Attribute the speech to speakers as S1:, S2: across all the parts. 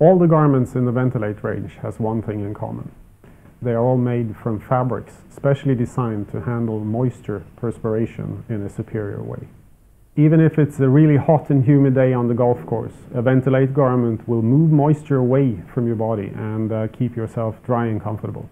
S1: All the garments in the Ventil8 range has one thing in common. They are all made from fabrics specially designed to handle moisture perspiration in a superior way. Even if it's a really hot and humid day on the golf course, a Ventil8 garment will move moisture away from your body and uh, keep yourself dry and comfortable.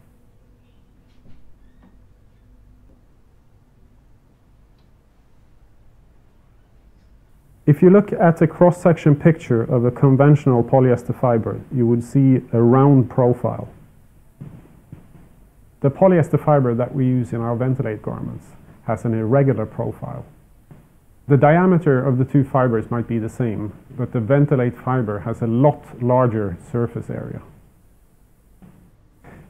S1: If you look at a cross-section picture of a conventional polyester fiber, you would see a round profile. The polyester fiber that we use in our Ventil8 garments has an irregular profile. The diameter of the two fibers might be the same, but the Ventil8 fiber has a lot larger surface area.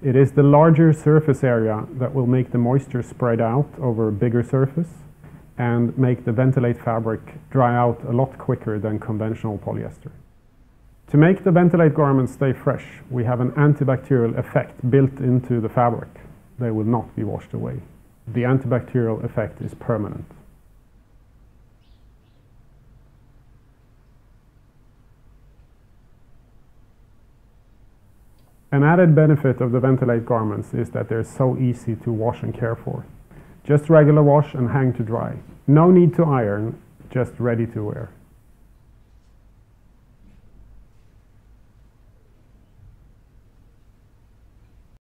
S1: It is the larger surface area that will make the moisture spread out over a bigger surface and make the Ventil8 fabric dry out a lot quicker than conventional polyester. To make the Ventil8 garments stay fresh, we have an antibacterial effect built into the fabric. They will not be washed away. The antibacterial effect is permanent. An added benefit of the Ventil8 garments is that they're so easy to wash and care for. Just regular wash and hang to dry. No need to iron, just ready to wear.